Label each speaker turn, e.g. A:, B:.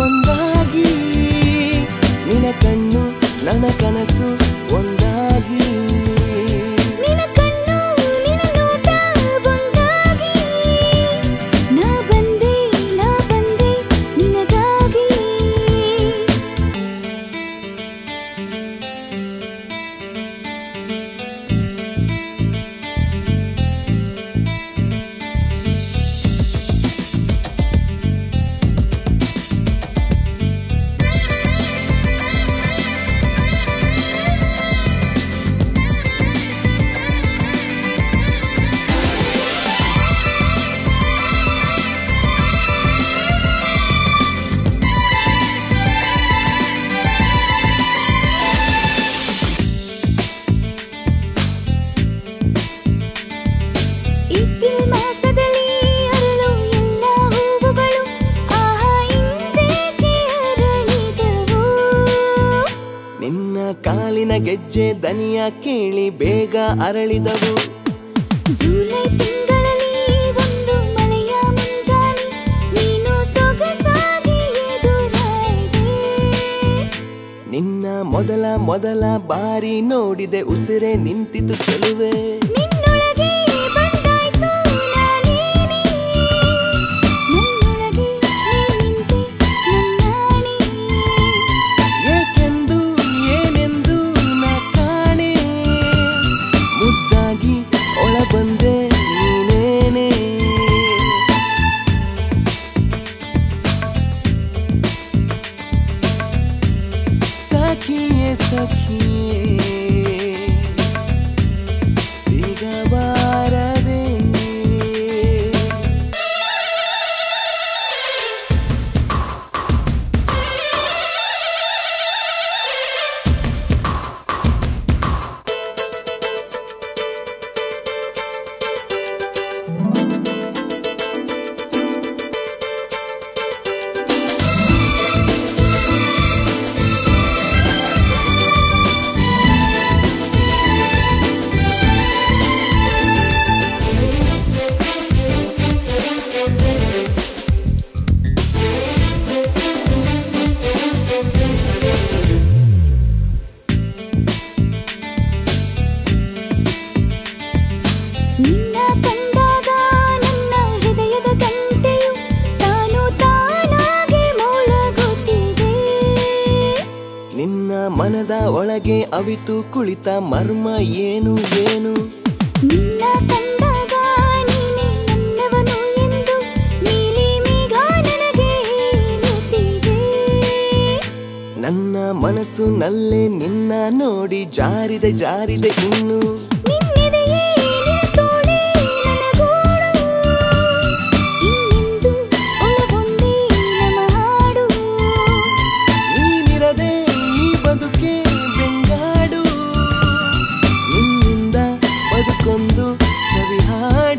A: ಒಂದಾಗಿ ನಿನ ಕಣ್ಣು ನನ್ನ ಕನಸು. ಕಾಲಿನ ಗೆಜ್ಜೆ ದನಿಯ ಕೇಳಿ ಬೇಗ ಅರಳಿದವು.
B: ಜುಲೈ
A: ನಿನ್ನ ಮೊದಲ ಮೊದಲ ಬಾರಿ ನೋಡಿದೆ ಉಸಿರೆ ನಿಂತಿತು ಚೆಲುವೆ. the disappear. ಒಳಗೆ ಅವಿತು ಕುಳಿತ ಮರ್ಮ ಏನು ಏನು?
B: ನಿನ್ನ ಕಂಡಾಗ ನೀನೆ ನನ್ನವನು ಎಂದು ನೀಲಿ ಮೇಘ ನನಗೆ ಹೇಳುತ್ತಿದೆ.
A: ನನ್ನ ಮನಸ್ಸು ನಲ್ಲೇ ನಿನ್ನ ನೋಡಿ ಜಾರಿದೆ ಜಾರಿದೆ ಇನ್ನು.